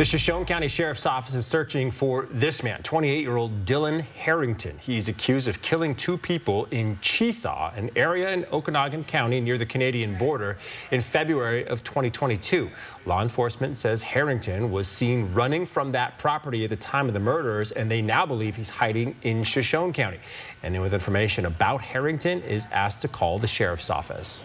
The Shoshone County Sheriff's Office is searching for this man, 28-year-old Dylan Harrington. He's accused of killing two people in Chesaw, an area in Okanogan County near the Canadian border, in February of 2022. Law enforcement says Harrington was seen running from that property at the time of the murders, and they now believe he's hiding in Shoshone County. Anyone with information about Harrington is asked to call the sheriff's office.